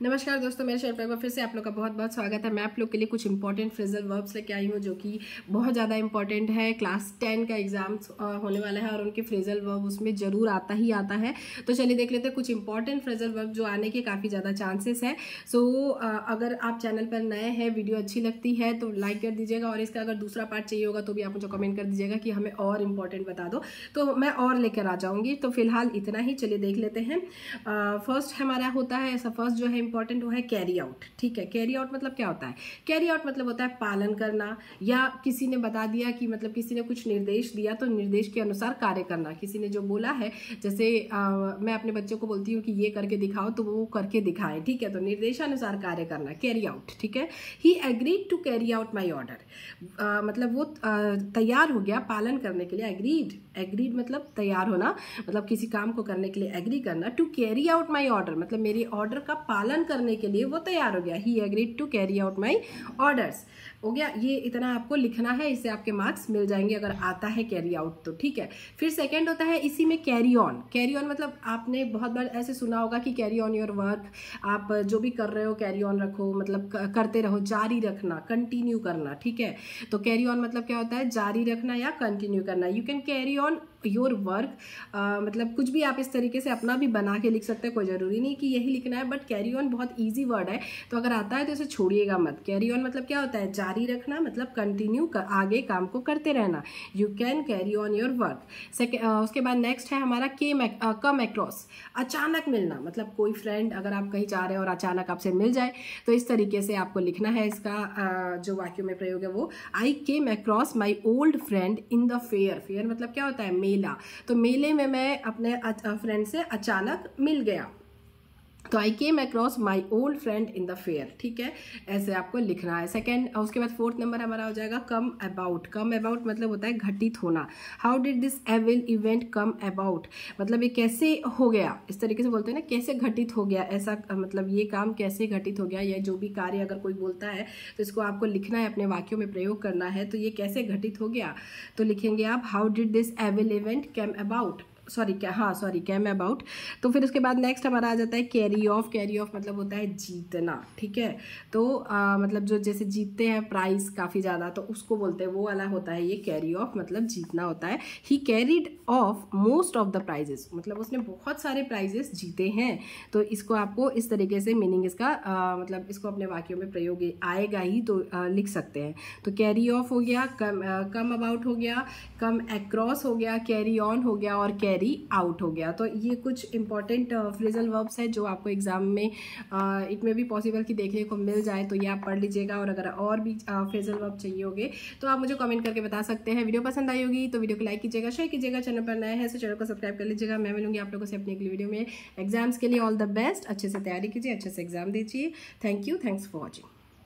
नमस्कार दोस्तों मेरे शहर पर फिर से आप लोग का बहुत बहुत स्वागत है। मैं आप लोग के लिए कुछ इंपॉर्टेंट फ्रेजल वर्ब्स लेके आई हूँ जो कि बहुत ज़्यादा इंपॉर्टेंट है। क्लास टेन का एग्ज़ाम होने वाला है और उनके फ्रेजल वर्ब उसमें ज़रूर आता ही आता है। तो चलिए देख लेते हैं कुछ इंपॉर्टेंट फ्रेजल वर्ब जो आने के काफ़ी ज़्यादा चांसेस है। सो so, अगर आप चैनल पर नए हैं वीडियो अच्छी लगती है तो लाइक कर दीजिएगा और इसका अगर दूसरा पार्ट चाहिए होगा तो भी आप मुझे कमेंट कर दीजिएगा कि हमें और इंपॉर्टेंट बता दो। तो मैं और लेकर आ जाऊँगी। तो फ़िलहाल इतना ही चलिए देख लेते हैं। फ़र्स्ट हमारा होता है ऐसा फ़र्स्ट जो है इंपॉर्टेंट वो है कैरी आउट ठीक है? कैरी आउट मतलब क्या होता है? कैरी आउट मतलब होता है पालन करना या किसी ने बता दिया कि मतलब किसी ने कुछ निर्देश दिया तो निर्देश के अनुसार कार्य करना। किसी ने जो बोला है जैसे आ, मैं अपने बच्चों को बोलती हूँ कि ये करके दिखाओ तो वो करके दिखाए ठीक है? तो निर्देशानुसार कार्य करना कैरी आउट ठीक है? He agreed to carry out my order मतलब वो तैयार हो गया पालन करने के लिए एग्रीड एग्रीड मतलब तैयार होना मतलब किसी काम को करने के लिए एग्री करना to carry out my order मतलब मेरी ऑर्डर का पालन करने के लिए वो तैयार हो गया। He agreed to carry out my orders हो गया। ये इतना आपको लिखना है, इससे आपके मार्क्स मिल जाएँगे अगर आता है कैरी आउट तो ठीक है? फिर सेकेंड होता है इसी में कैरी ऑन कैरी ऑन मतलब आपने बहुत बार ऐसे सुना होगा कि कैरी ऑन योर वर्क आप जो भी कर रहे हो कैरी ऑन रखो मतलब करते रहो, जारी रखना कंटिन्यू करना, ठीक है? तो कैरी ऑन मतलब क्या होता है? जारी रखना या कंटिन्यू करना। You can carry on your work मतलब कुछ भी आप इस तरीके से अपना भी बना के लिख सकते हैं कोई ज़रूरी नहीं कि यही लिखना है बट कैरी ऑन बहुत ईजी वर्ड है। तो अगर आता है तो इसे छोड़िएगा मत। कैरी ऑन मतलब क्या होता है? जारी रखना मतलब कंटिन्यू कर, आगे काम को करते रहना। You can carry on your work second उसके बाद नेक्स्ट है हमारा के कम एक्रॉस अचानक मिलना मतलब कोई फ्रेंड अगर आप कहीं जा रहे हैं और अचानक आपसे मिल जाए तो इस तरीके से आपको लिखना है इसका जो वाक्यों में प्रयोग है वो। I came across my old friend in the fair fair मतलब क्या होता है? मेला। तो मेले में मैं अपने फ्रेंड से अचानक मिल गया। तो I came across my old friend in the fair ठीक है? ऐसे आपको लिखना है। सेकेंड उसके बाद फोर्थ नंबर हमारा हो जाएगा कम अबाउट कम अबाउट मतलब होता है घटित होना। How did this evil event come about मतलब ये कैसे हो गया? इस तरीके से बोलते हैं ना, कैसे घटित हो गया? ऐसा मतलब ये काम कैसे घटित हो गया? या जो भी कार्य अगर कोई बोलता है तो इसको आपको लिखना है, अपने वाक्यों में प्रयोग करना है तो ये कैसे घटित हो गया? तो लिखेंगे आप how did this evil event came about sorry क्या हाँ सॉरी कैम अबाउट तो फिर उसके बाद नेक्स्ट हमारा आ जाता है कैरी ऑफ़ कैरी ऑफ़ मतलब होता है जीतना ठीक है? तो आ, मतलब जो जैसे जीतते हैं प्राइस काफ़ी ज़्यादा तो उसको बोलते हैं वो वाला होता है ये कैरी ऑफ़ मतलब जीतना होता है। He carried off most of the prizes मतलब उसने बहुत सारे प्राइजेस जीते हैं। तो इसको आपको इस तरीके से मीनिंग इसका आ, मतलब इसको अपने वाक्यों में प्रयोग आएगा ही तो आ, लिख सकते हैं। तो कैरी ऑफ़ हो गया कम कम अबाउट हो गया कम अक्रॉस हो गया कैरी ऑन हो गया और कैरी कैरी आउट हो गया। तो ये कुछ इंपॉर्टेंट फ्रेजल वर्ब्स है जो आपको एग्ज़ाम में इट में भी पॉसिबल कि देखने को मिल जाए तो ये आप पढ़ लीजिएगा और अगर और भी फ्रेजल वर्ब चाहिए होगे तो आप मुझे कमेंट करके बता सकते हैं। वीडियो पसंद आई होगी तो वीडियो को लाइक कीजिएगा शेयर कीजिएगा, चैनल पर नए हैं तो चैनल को सब्सक्राइब कर लीजिएगा। मैं मिलूँगी आप लोगों से अपनी अगली वीडियो में। एग्ज़ाम्स के लिए ऑल द बेस्ट अच्छे से तैयारी कीजिए, अच्छे से एग्ज़ाम दीजिए। Thank you thanks for watching